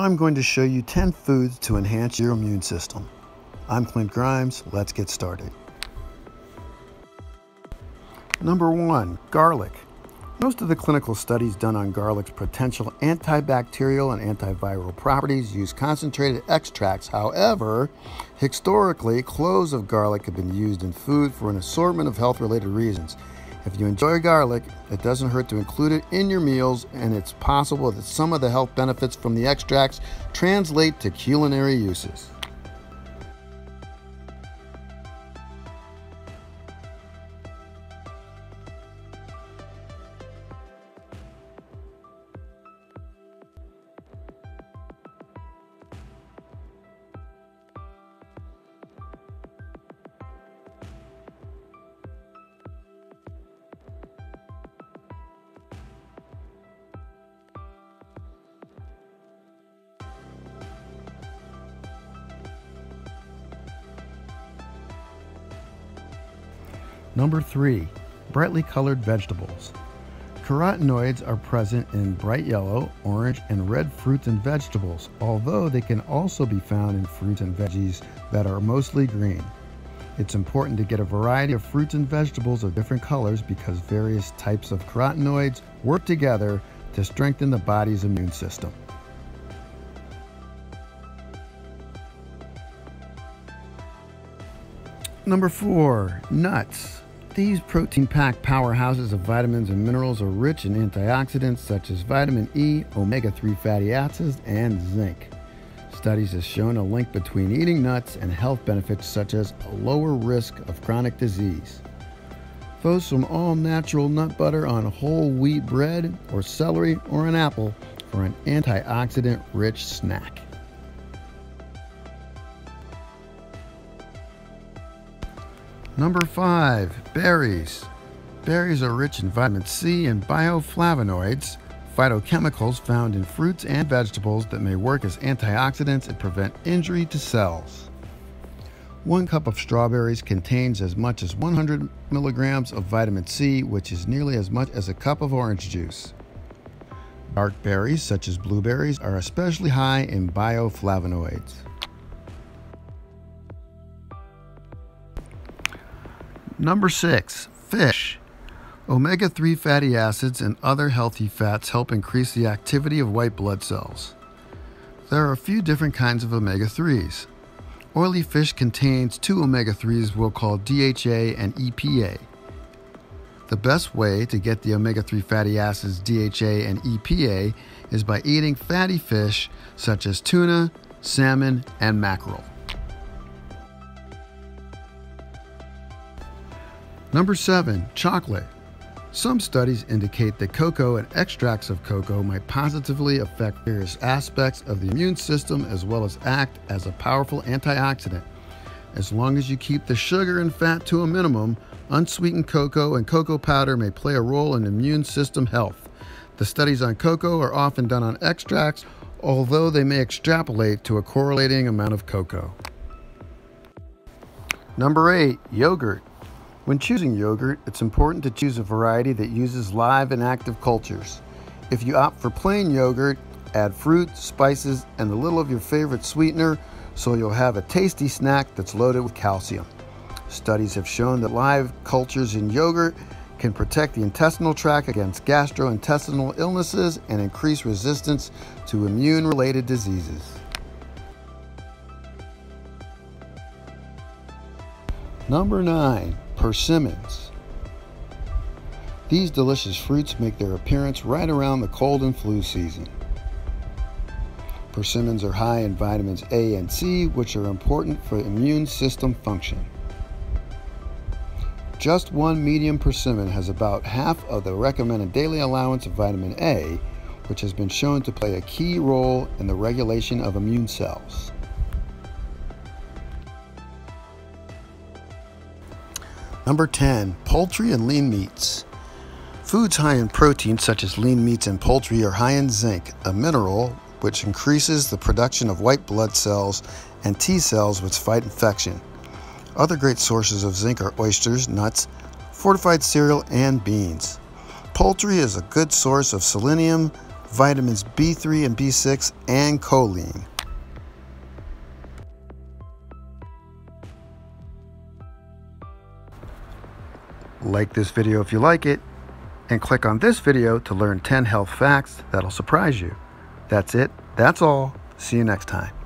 I'm going to show you 10 foods to enhance your immune system. I'm Clint Grimes. Let's get started. Number one, garlic. Most of the clinical studies done on garlic's potential antibacterial and antiviral properties use concentrated extracts. However, historically, cloves of garlic have been used in food for an assortment of health related reasons. If you enjoy garlic, it doesn't hurt to include it in your meals, and it's possible that some of the health benefits from the extracts translate to culinary uses. Number three, brightly colored vegetables. Carotenoids are present in bright yellow, orange, and red fruits and vegetables, although they can also be found in fruits and veggies that are mostly green. It's important to get a variety of fruits and vegetables of different colors because various types of carotenoids work together to strengthen the body's immune system. Number four, nuts. These protein packed powerhouses of vitamins and minerals are rich in antioxidants such as vitamin E, omega 3 fatty acids, and zinc. Studies have shown a link between eating nuts and health benefits such as a lower risk of chronic disease. Throw some all natural nut butter on whole wheat bread or celery or an apple for an antioxidant rich snack. Number five, berries. Berries are rich in vitamin C and bioflavonoids, phytochemicals found in fruits and vegetables that may work as antioxidants and prevent injury to cells. One cup of strawberries contains as much as 100 milligrams of vitamin C, which is nearly as much as a cup of orange juice. Dark berries, such as blueberries, are especially high in bioflavonoids. Number six, fish. Omega 3 fatty acids and other healthy fats help increase the activity of white blood cells. There are a few different kinds of omega 3s. Oily fish contains two omega 3s we'll call DHA and EPA. The best way to get the omega 3 fatty acids DHA and EPA is by eating fatty fish such as tuna, salmon, and mackerel. Number seven, chocolate. Some studies indicate that cocoa and extracts of cocoa might positively affect various aspects of the immune system as well as act as a powerful antioxidant. As long as you keep the sugar and fat to a minimum, unsweetened cocoa and cocoa powder may play a role in immune system health. The studies on cocoa are often done on extracts, although they may extrapolate to a correlating amount of cocoa. Number eight, yogurt. When choosing yogurt, it's important to choose a variety that uses live and active cultures. If you opt for plain yogurt, add fruit, spices, and a little of your favorite sweetener so you'll have a tasty snack that's loaded with calcium. Studies have shown that live cultures in yogurt can protect the intestinal tract against gastrointestinal illnesses and increase resistance to immune related diseases. Number 9 persimmons. These delicious fruits make their appearance right around the cold and flu season. Persimmons are high in vitamins A and C, which are important for immune system function. Just one medium persimmon has about half of the recommended daily allowance of vitamin A, which has been shown to play a key role in the regulation of immune cells. Number 10, poultry and lean meats. Foods high in protein, such as lean meats and poultry, are high in zinc, a mineral which increases the production of white blood cells and T cells which fight infection. Other great sources of zinc are oysters, nuts, fortified cereal, and beans. Poultry is a good source of selenium, vitamins B3 and B6, and choline. Like this video if you like it, and click on this video to learn 10 health facts that'll surprise you. That's it. That's all. See you next time.